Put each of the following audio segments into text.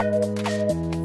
Música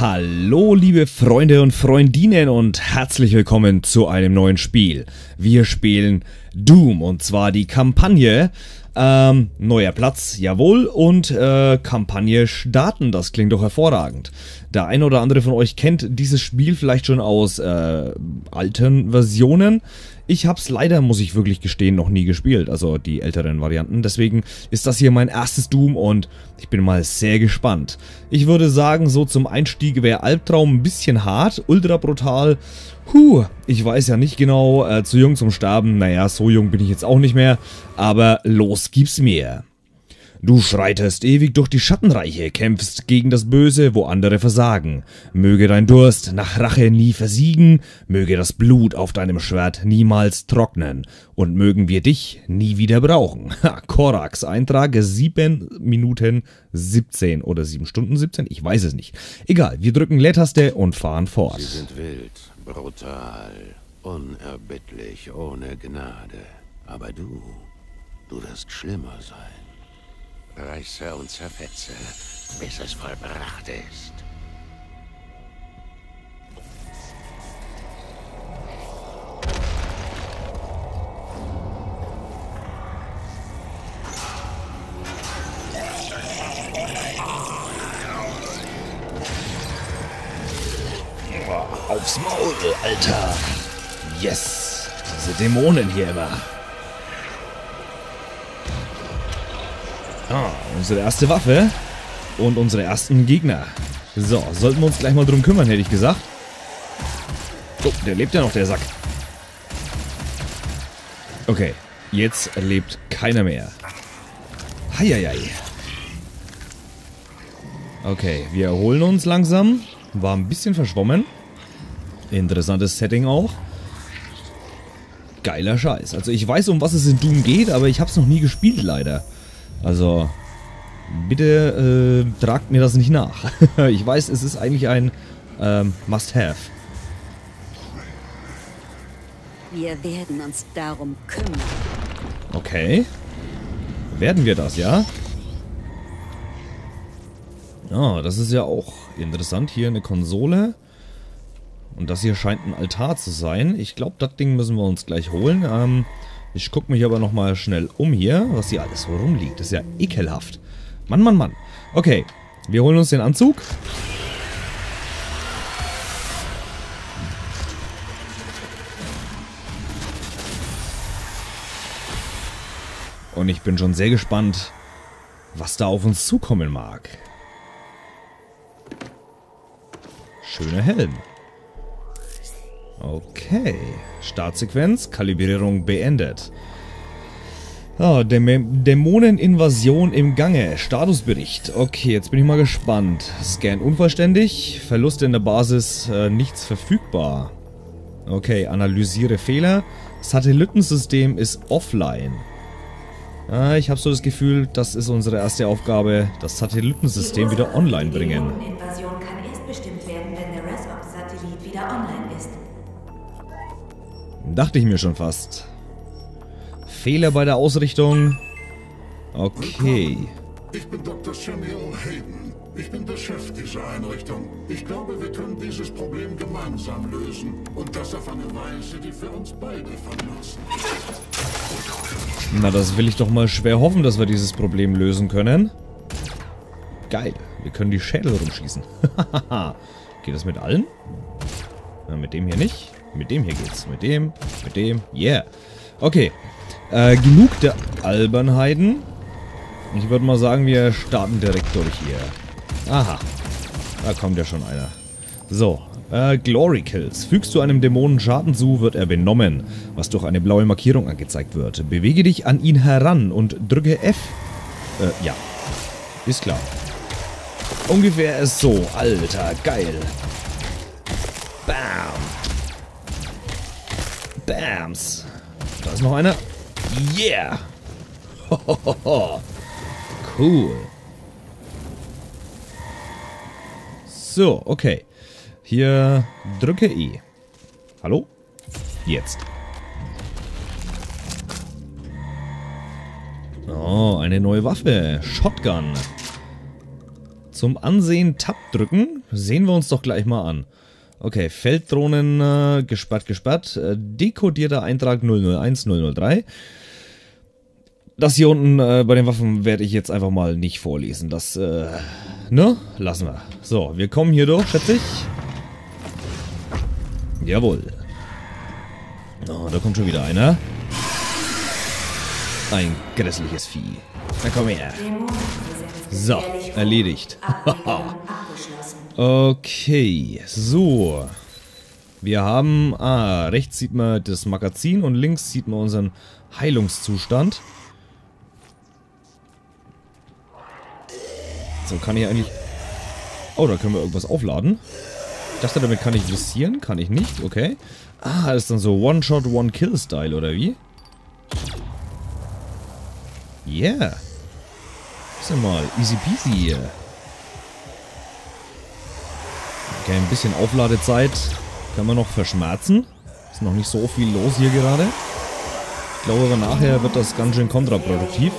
Hallo liebe Freunde und Freundinnen und herzlich willkommen zu einem neuen Spiel. Wir spielen Doom und zwar die Kampagne. Ähm, neuer Platz, jawohl, und äh, Kampagne starten, das klingt doch hervorragend. Der ein oder andere von euch kennt dieses Spiel vielleicht schon aus äh, alten Versionen. Ich habe es leider, muss ich wirklich gestehen, noch nie gespielt, also die älteren Varianten. Deswegen ist das hier mein erstes Doom und ich bin mal sehr gespannt. Ich würde sagen, so zum Einstieg wäre Albtraum ein bisschen hart, ultra brutal. Puh, ich weiß ja nicht genau, äh, zu jung zum Sterben, naja, so jung bin ich jetzt auch nicht mehr, aber los gib's mir. Du schreitest ewig durch die Schattenreiche, kämpfst gegen das Böse, wo andere versagen. Möge dein Durst nach Rache nie versiegen, möge das Blut auf deinem Schwert niemals trocknen und mögen wir dich nie wieder brauchen. Ha, Korax, Eintrag 7 Minuten 17 oder 7 Stunden 17, ich weiß es nicht. Egal, wir drücken Leertaste und fahren fort. Sie sind wild, brutal, unerbittlich, ohne Gnade. Aber du, du wirst schlimmer sein. Reiße und zerfetze, bis es vollbracht ist. Aufs Maul, Alter. Yes. Diese Dämonen hier immer. Ah, unsere erste Waffe und unsere ersten Gegner. So, sollten wir uns gleich mal drum kümmern, hätte ich gesagt. Oh, der lebt ja noch, der Sack. Okay, jetzt lebt keiner mehr. Heieiei. Okay, wir erholen uns langsam. War ein bisschen verschwommen. Interessantes Setting auch. Geiler Scheiß. Also ich weiß, um was es in Doom geht, aber ich habe es noch nie gespielt, leider. Also, bitte äh, tragt mir das nicht nach. ich weiß, es ist eigentlich ein ähm, Must-Have. Wir werden uns darum kümmern. Okay. Werden wir das, ja? Ah, das ist ja auch interessant. Hier eine Konsole. Und das hier scheint ein Altar zu sein. Ich glaube, das Ding müssen wir uns gleich holen. Ähm, ich gucke mich aber nochmal schnell um hier, was hier alles so rumliegt. Das ist ja ekelhaft. Mann, Mann, Mann. Okay, wir holen uns den Anzug. Und ich bin schon sehr gespannt, was da auf uns zukommen mag. Schöner Helm. Okay. Startsequenz, Kalibrierung beendet. Ah, Däm Dämoneninvasion im Gange. Statusbericht. Okay, jetzt bin ich mal gespannt. Scan unvollständig. Verluste in der Basis. Äh, nichts verfügbar. Okay, analysiere Fehler. Satellitensystem ist offline. Ah, ich habe so das Gefühl, das ist unsere erste Aufgabe, das Satellitensystem wieder online bringen. Die Invasion kann erst bestimmt werden, wenn der Resoc-Satellit wieder online ist. Dachte ich mir schon fast. Fehler bei der Ausrichtung. Okay. Ich bin Dr. Samuel Hayden. Ich bin der Chef dieser Einrichtung. Ich glaube, wir können dieses Problem gemeinsam lösen. Und das auf eine Weise, die für uns beide verlassen. Na, das will ich doch mal schwer hoffen, dass wir dieses Problem lösen können. Geil. Wir können die Schädel rumschießen. Geht das mit allen? Na, mit dem hier nicht. Mit dem hier geht's. Mit dem, mit dem. Yeah. Okay. Äh, genug der Albernheiten. Ich würde mal sagen, wir starten direkt durch hier. Aha. Da kommt ja schon einer. So. Äh, Glory Kills. Fügst du einem Dämonen Schaden zu, wird er benommen, was durch eine blaue Markierung angezeigt wird. Bewege dich an ihn heran und drücke F. Äh, ja. Ist klar. Ungefähr ist so. Alter, geil. Bam. Bams. Da ist noch einer. Yeah! Hohoho. Cool. So, okay. Hier drücke E. Hallo? Jetzt. Oh, eine neue Waffe. Shotgun. Zum Ansehen Tab drücken. Sehen wir uns doch gleich mal an. Okay, Felddrohnen äh, gesperrt, gesperrt. Äh, dekodierter Eintrag 001 003. Das hier unten äh, bei den Waffen werde ich jetzt einfach mal nicht vorlesen. Das, äh, ne? Lassen wir. So, wir kommen hier durch, schätze ich. Jawohl. Oh, da kommt schon wieder einer. Ein grässliches Vieh. Na komm her. So, erledigt. okay, so. Wir haben, ah, rechts sieht man das Magazin und links sieht man unseren Heilungszustand. So, kann ich eigentlich... Oh, da können wir irgendwas aufladen. Ich dachte, damit kann ich visieren. Kann ich nicht, okay. Ah, das ist dann so One-Shot, One-Kill-Style, oder wie? Yeah. Was denn mal? Easy peasy hier. Okay, ein bisschen Aufladezeit kann man noch verschmerzen. Ist noch nicht so viel los hier gerade. Ich glaube aber nachher wird das ganz schön kontraproduktiv.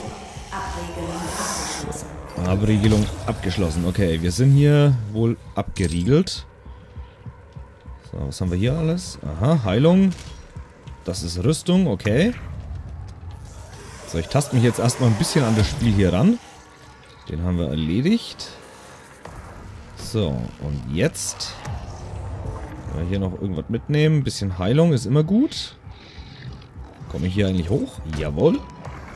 Abriegelung abgeschlossen. Okay, wir sind hier wohl abgeriegelt. So, was haben wir hier alles? Aha, Heilung. Das ist Rüstung, okay. So, ich taste mich jetzt erstmal ein bisschen an das Spiel hier ran. Den haben wir erledigt. So, und jetzt... wir hier noch irgendwas mitnehmen. Ein bisschen Heilung ist immer gut. Komme ich hier eigentlich hoch? Jawohl.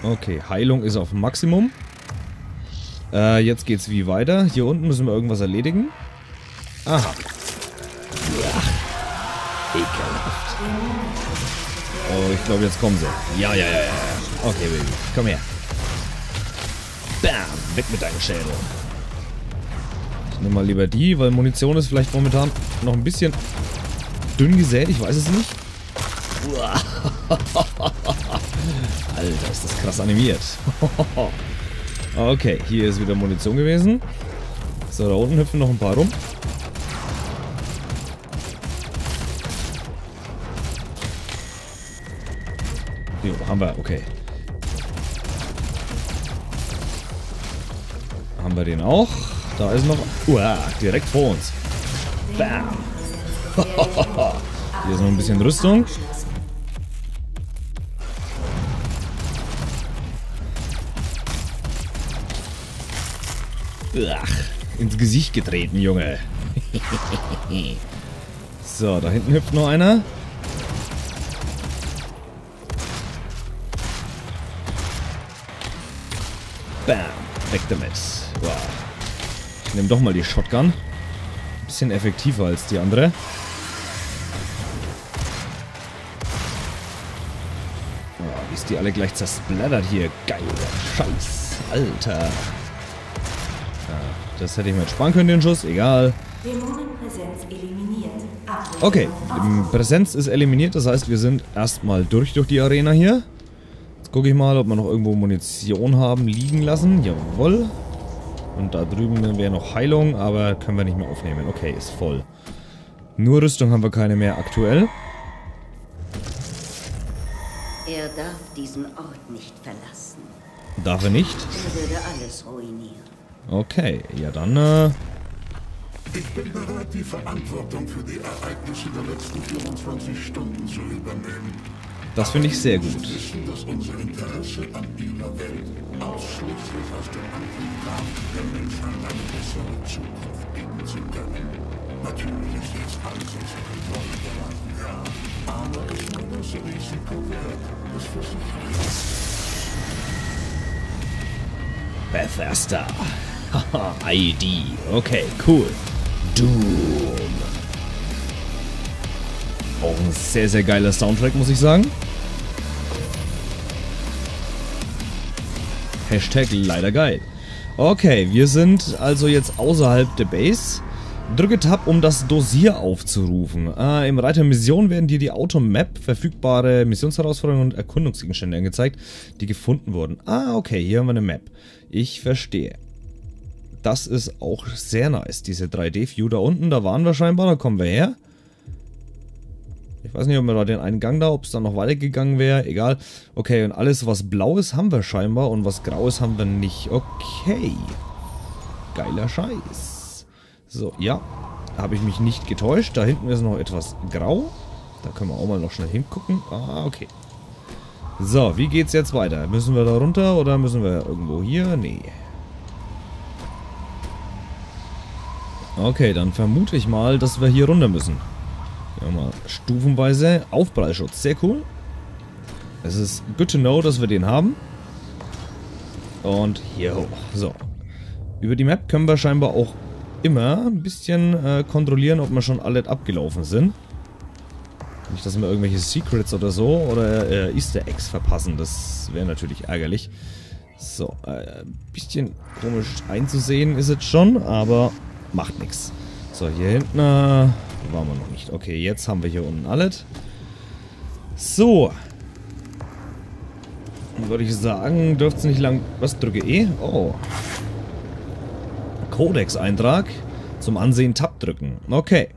Okay, Heilung ist auf Maximum. Äh, jetzt geht's wie weiter. Hier unten müssen wir irgendwas erledigen. Aha. Ja. Ekelhaft. Oh, ich glaube, jetzt kommen sie. Ja, ja, ja, ja. Okay, Baby. Komm her. Bam. Weg mit deinem Schädel. Nehme mal lieber die, weil Munition ist vielleicht momentan noch ein bisschen dünn gesät. Ich weiß es nicht. Alter, ist das krass animiert. okay, hier ist wieder Munition gewesen. So, da unten hüpfen noch ein paar rum. Jo, haben wir, okay. Haben wir den auch? Da ist noch... Uah, direkt vor uns. Bam. Hier ist noch ein bisschen Rüstung. Ach, ins Gesicht getreten, Junge. so, da hinten hüpft noch einer. Bam, weg damit. Wow. Nehme doch mal die Shotgun. Bisschen effektiver als die andere. Oh, wie ist die alle gleich zersplattert hier. Geiler Scheiß. Alter. Ja, das hätte ich mir sparen können, den Schuss. Egal. Okay, Präsenz ist eliminiert. Das heißt, wir sind erstmal durch durch die Arena hier. Jetzt gucke ich mal, ob wir noch irgendwo Munition haben liegen lassen. Jawohl. Und da drüben wäre noch Heilung, aber können wir nicht mehr aufnehmen. Okay, ist voll. Nur Rüstung haben wir keine mehr aktuell. Er darf diesen Ort nicht verlassen. Darf er nicht? Er würde alles ruinieren. Okay, ja dann, äh... Ich bin bereit, die Verantwortung für die Ereignisse der letzten 24 Stunden zu übernehmen. Das finde ich sehr gut. Bethesda. Haha, ID. Okay, cool. Doom. Auch ein sehr, sehr geiler Soundtrack, muss ich sagen. Hashtag leider geil. Okay, wir sind also jetzt außerhalb der Base. Drücke Tab, um das Dossier aufzurufen. Ah, Im Reiter Mission werden dir die Automap verfügbare Missionsherausforderungen und Erkundungsgegenstände angezeigt, die gefunden wurden. Ah, okay, hier haben wir eine Map. Ich verstehe. Das ist auch sehr nice, diese 3D-View da unten. Da waren wir scheinbar, da kommen wir her. Weiß nicht, ob wir da den einen Gang da, ob es dann noch weitergegangen wäre. Egal. Okay, und alles, was blau ist, haben wir scheinbar. Und was grau ist, haben wir nicht. Okay. Geiler Scheiß. So, ja. Habe ich mich nicht getäuscht. Da hinten ist noch etwas grau. Da können wir auch mal noch schnell hingucken. Ah, okay. So, wie geht's jetzt weiter? Müssen wir da runter oder müssen wir irgendwo hier? Nee. Okay, dann vermute ich mal, dass wir hier runter müssen. Ja, mal stufenweise Aufprallschutz. Sehr cool. Es ist good to know, dass wir den haben. Und hier hoch. So. Über die Map können wir scheinbar auch immer ein bisschen äh, kontrollieren, ob wir schon alle abgelaufen sind. Nicht, dass wir irgendwelche Secrets oder so oder äh, Easter Eggs verpassen. Das wäre natürlich ärgerlich. So, äh, ein bisschen komisch einzusehen ist es schon, aber macht nichts. So, hier hinten äh, waren wir noch nicht. Okay, jetzt haben wir hier unten alles. So. Würde ich sagen, dürfte es nicht lang... Was, drücke E? Oh. Codex-Eintrag. Zum Ansehen Tab drücken. Okay.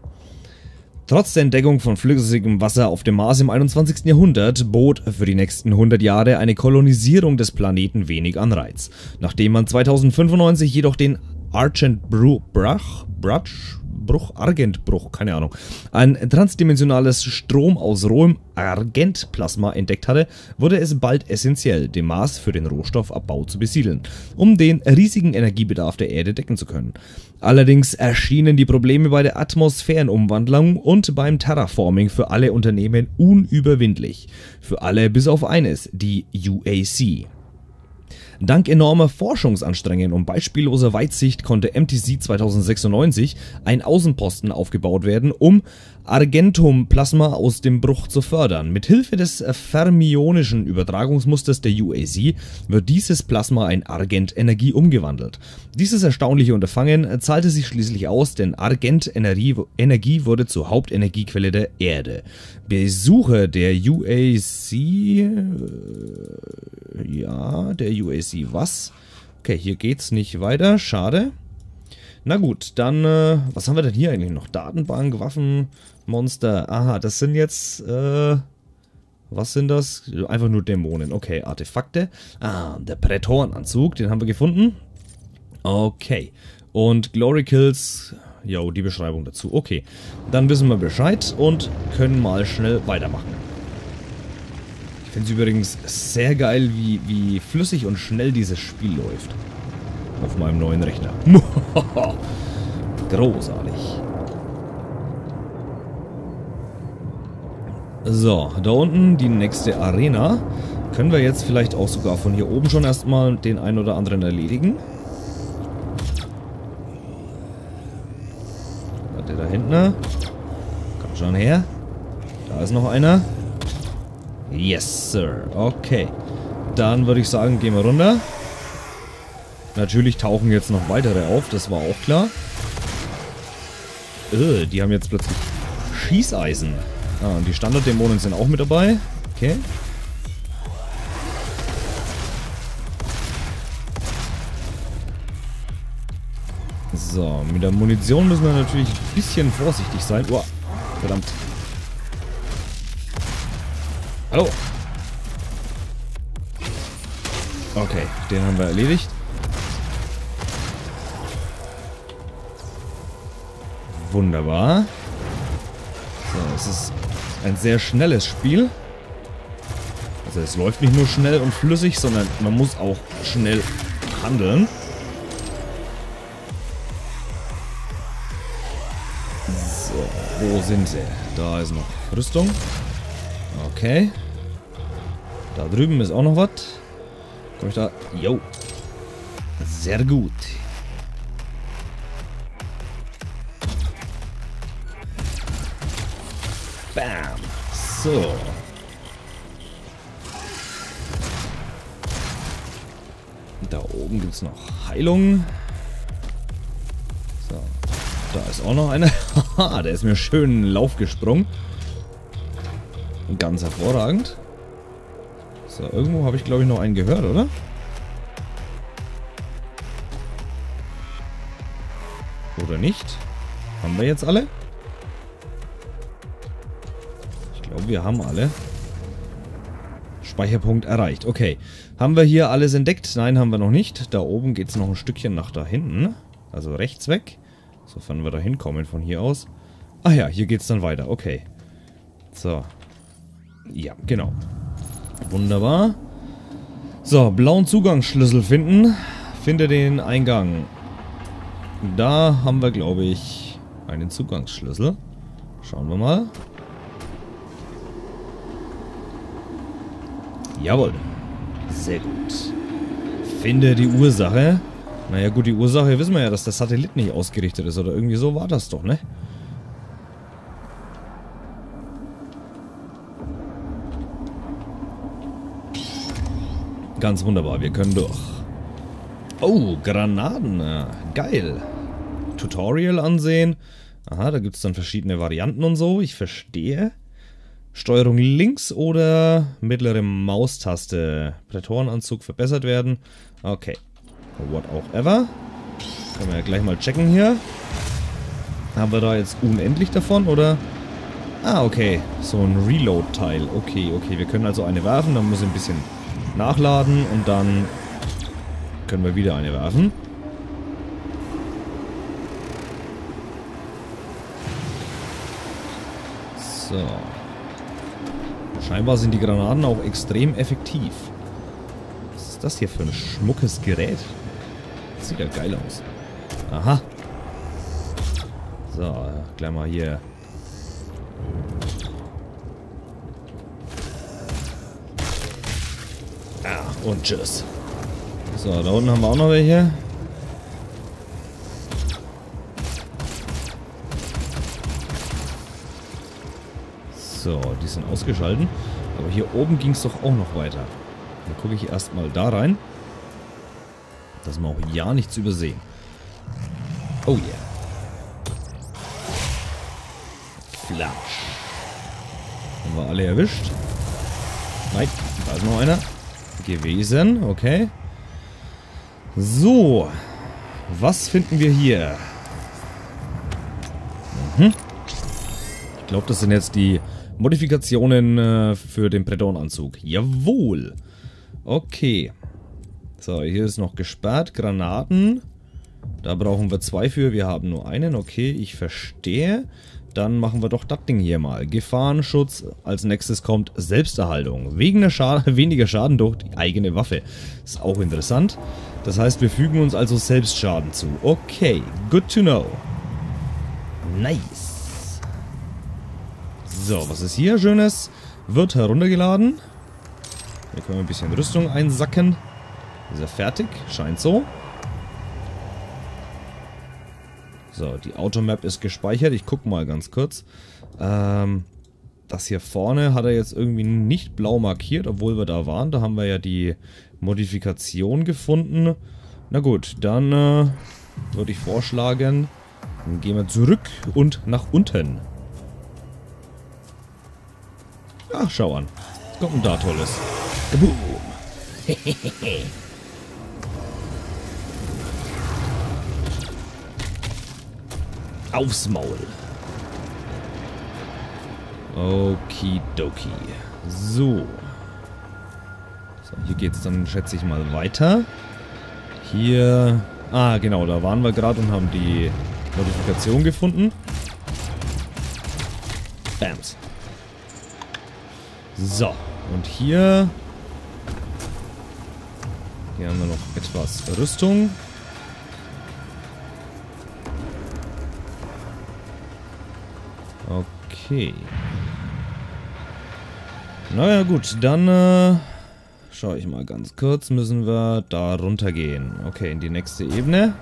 Trotz der Entdeckung von flüssigem Wasser auf dem Mars im 21. Jahrhundert bot für die nächsten 100 Jahre eine Kolonisierung des Planeten wenig Anreiz. Nachdem man 2095 jedoch den Argent Bruch, Brutsch, Bruch, Argentbruch, keine Ahnung, ein transdimensionales Strom aus rohem Argentplasma entdeckt hatte, wurde es bald essentiell, den Mars für den Rohstoffabbau zu besiedeln, um den riesigen Energiebedarf der Erde decken zu können. Allerdings erschienen die Probleme bei der Atmosphärenumwandlung und beim Terraforming für alle Unternehmen unüberwindlich. Für alle bis auf eines, die UAC. Dank enormer Forschungsanstrengungen und beispielloser Weitsicht konnte MTC 2096 ein Außenposten aufgebaut werden, um Argentum-Plasma aus dem Bruch zu fördern. Mithilfe des fermionischen Übertragungsmusters der UAC wird dieses Plasma in Argent-Energie umgewandelt. Dieses erstaunliche Unterfangen zahlte sich schließlich aus, denn Argent-Energie wurde zur Hauptenergiequelle der Erde. Besucher der UAC... Äh, ja, der UAC was? Okay, hier geht's nicht weiter, schade. Na gut, dann, äh, was haben wir denn hier eigentlich noch? Datenbank, Waffen, Monster. Aha, das sind jetzt, äh, was sind das? Einfach nur Dämonen. Okay, Artefakte. Ah, der Prätorenanzug, den haben wir gefunden. Okay. Und Glory Kills, jo, die Beschreibung dazu. Okay, dann wissen wir Bescheid und können mal schnell weitermachen. Ich finde es übrigens sehr geil, wie, wie flüssig und schnell dieses Spiel läuft auf meinem neuen Rechner. Großartig. So, da unten die nächste Arena. Können wir jetzt vielleicht auch sogar von hier oben schon erstmal den einen oder anderen erledigen. Warte, da hinten. Komm schon her. Da ist noch einer. Yes, Sir. Okay. Dann würde ich sagen, gehen wir runter. Natürlich tauchen jetzt noch weitere auf, das war auch klar. Äh, die haben jetzt plötzlich Schießeisen. Ah, und die Standarddämonen sind auch mit dabei. Okay. So, mit der Munition müssen wir natürlich ein bisschen vorsichtig sein. Uah, verdammt. Hallo. Okay, den haben wir erledigt. Wunderbar. Ein sehr schnelles Spiel. Also es läuft nicht nur schnell und flüssig, sondern man muss auch schnell handeln. So, wo sind sie? Da ist noch Rüstung. Okay. Da drüben ist auch noch was. Komm ich da? Jo. Sehr gut. So. Da oben gibt es noch Heilung. So. Da ist auch noch einer. Haha, der ist mir schön in den Lauf gesprungen. Ganz hervorragend. So, irgendwo habe ich glaube ich noch einen gehört, oder? Oder nicht? Haben wir jetzt alle? Glaube, wir haben alle. Speicherpunkt erreicht. Okay. Haben wir hier alles entdeckt? Nein, haben wir noch nicht. Da oben geht es noch ein Stückchen nach da hinten. Also rechts weg. Sofern wir da hinkommen von hier aus. Ah ja, hier geht es dann weiter. Okay. So. Ja, genau. Wunderbar. So, blauen Zugangsschlüssel finden. Finde den Eingang. Da haben wir, glaube ich, einen Zugangsschlüssel. Schauen wir mal. Jawohl. Sehr gut. Finde die Ursache. Naja gut, die Ursache wissen wir ja, dass der Satellit nicht ausgerichtet ist. Oder irgendwie so war das doch, ne? Ganz wunderbar, wir können durch. Oh, Granaten. Geil. Tutorial ansehen. Aha, da gibt es dann verschiedene Varianten und so. Ich verstehe. Steuerung links oder mittlere Maustaste. Prätorenanzug verbessert werden. Okay. What auch ever. Können wir ja gleich mal checken hier. Haben wir da jetzt unendlich davon oder... Ah, okay. So ein Reload-Teil. Okay, okay. Wir können also eine werfen, dann muss ich ein bisschen nachladen und dann können wir wieder eine werfen. So. Scheinbar sind die Granaten auch extrem effektiv. Was ist das hier für ein schmuckes Gerät? Das sieht ja geil aus. Aha. So, gleich mal hier. Ah, und tschüss. So, da unten haben wir auch noch welche. So, die sind ausgeschalten. Aber hier oben ging es doch auch noch weiter. Dann gucke ich erstmal da rein. Dass wir auch ja nichts übersehen. Oh yeah. Flash. Haben wir alle erwischt? Nein, da ist noch einer. Gewesen, okay. So. Was finden wir hier? Mhm. Ich glaube, das sind jetzt die Modifikationen äh, für den Predon-Anzug. Jawohl. Okay. So, hier ist noch gesperrt. Granaten. Da brauchen wir zwei für. Wir haben nur einen. Okay, ich verstehe. Dann machen wir doch das Ding hier mal. Gefahrenschutz. Als nächstes kommt Selbsterhaltung. Wegen Scha weniger Schaden durch die eigene Waffe. Ist auch interessant. Das heißt, wir fügen uns also selbst Schaden zu. Okay, good to know. Nice. So, was ist hier Schönes? Wird heruntergeladen. Hier können wir ein bisschen Rüstung einsacken. Ist er fertig? Scheint so. So, die Automap ist gespeichert. Ich gucke mal ganz kurz. Ähm, das hier vorne hat er jetzt irgendwie nicht blau markiert, obwohl wir da waren. Da haben wir ja die Modifikation gefunden. Na gut, dann äh, würde ich vorschlagen, dann gehen wir zurück und nach unten. Ach, schau an. Was kommt denn da Tolles? Kaboom! Aufs Maul. Okidoki. So. So, hier geht es dann, schätze ich mal, weiter. Hier... Ah, genau, da waren wir gerade und haben die Modifikation gefunden. Bams. So, und hier... Hier haben wir noch etwas Rüstung. Okay. Naja gut, dann äh, schaue ich mal ganz kurz. Müssen wir da runter gehen. Okay, in die nächste Ebene.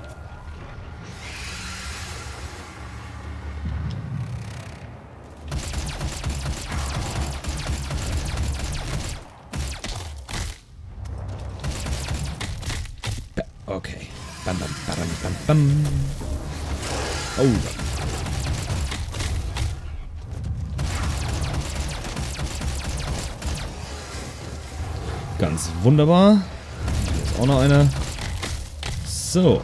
Bam, bam. Oh. Ganz wunderbar. Hier ist auch noch einer. So.